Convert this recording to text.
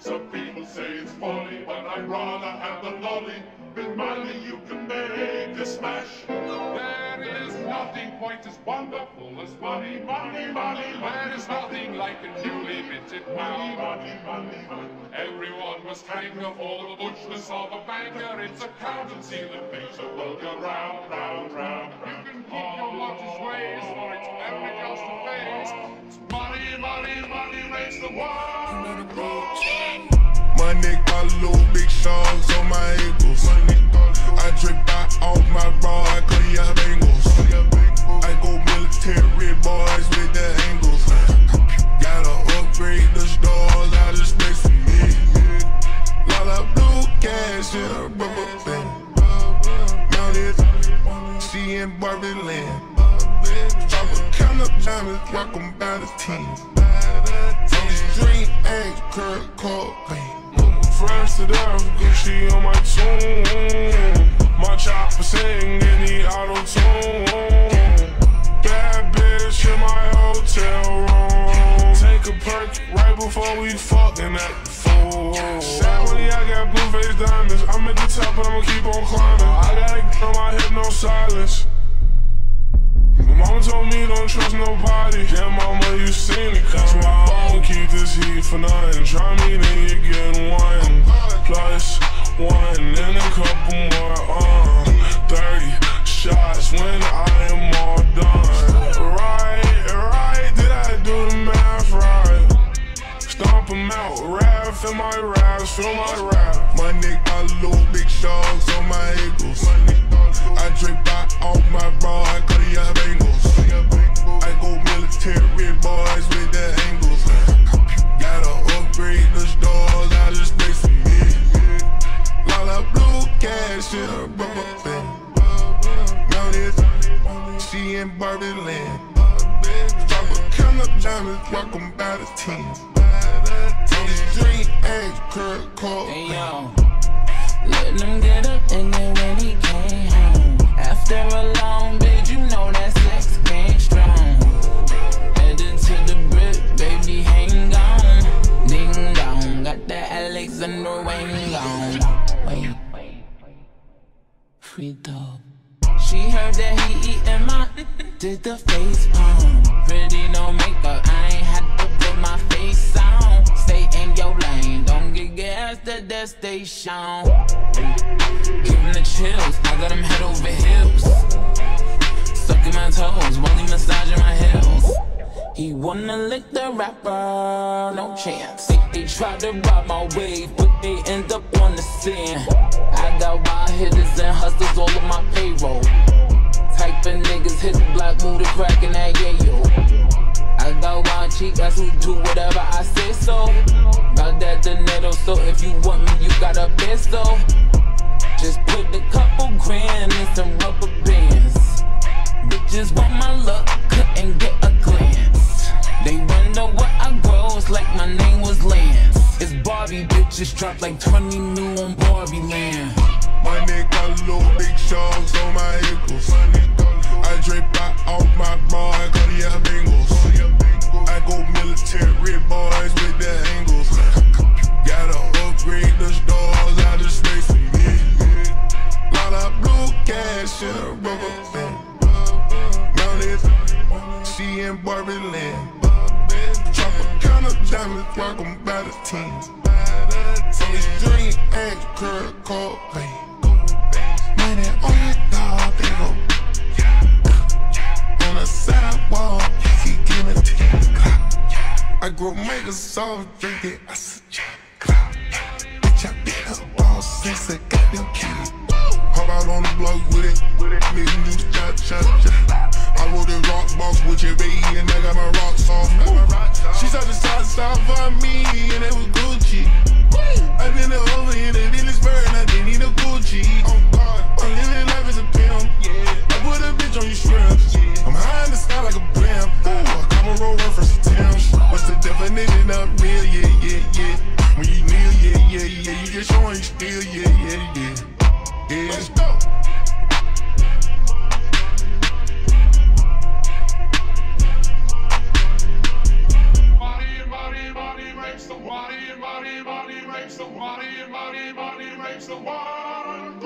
Some people say it's funny, but I'd rather have the lolly. With money you can make a smash. There is nothing quite as wonderful as money, money, money. There is nothing like a newly minted pound. Money, money, money. Everyone must hanker for the butchness of a banker. It's accountancy that makes the world go round, round, round. You can keep your lodger's ways, for it's very just a phase. It's money, money, money makes the world Money follow big shots on my ankles. I drip out off my bra, I clear your bangles. I go military boys with the angles. Gotta upgrade the stars out of space for me. Lot of blue cash in a rubber band. Mounted, seeing Barbie land. Drop a count of diamonds, rock 'em by the teens. On the street, ain't Kurt Cobain. To Gucci on my tune. My chopper sing in the auto tune. Bad bitch in my hotel room. Take a perk right before we fucking at the fool. Sadly, I got blue face diamonds. I'm at the top, but I'ma keep on climbing. I gotta on my hip, no silence. Mama told me don't trust nobody. Yeah, mama, you seen it coming. I don't keep this heat for nothing. Try me, then one, and a couple more. Uh, 30 shots when I am all done. Right, right, did I do the math right? Stomp 'em out, rap, feel my raps, feel my rap. My nigga, neck follow big sharks on my ankles. Drop a count of diamonds, 'em by the teens. On the street, ain't Kurt Cobain. Hey yo, let him get up in there when he came home. After a long bid, you know that sex came strong. Headed to the brick, baby, hang on. Ding dong, got that Alexander Wang on. Wait, free dog. She heard that he eatin' my did the face palm. Pretty no makeup, I ain't had to put my face on. Stay in your lane, don't get gas at that station. Give the chills, I got him head over heels. Sucking my toes, while he massaging my heels. He wanna lick the rapper, no chance. They, tried to rob my wave, but they end up on the scene. I got wild hitters and hustlers all on my payroll. Of niggas hit the black mood and cracking that yayo. I got wild chicas who do whatever I say so. Got that dinero, so if you want me, you gotta peso. Just put a couple grand in some rubber bands. Bitches want my luck, couldn't get a glance. They wonder what I grows like my name was Lance. It's Barbie bitches dropped like 20 new on Barbie land. My neck got little big sharks on my ankles. I drip out off my bra, cut your bangles. I go military boys with the angles. Gotta upgrade the stars out of space me. Lot of blue cash in a rubber band. Mounted, seeing Barbie land. Drop a count of diamonds, rock 'em by the teens. On the street, ain't Cobain. Money I grow mega soft, drink it, I suggest. Bitch, I been a boss since a goddamn kid. Hop out on the block with it, new. I rock box with your baby, and I got my rocks said the side stop for me, still, yeah, yeah, yeah. Yeah. Let's go. The money, money makes the money, money, money makes the one.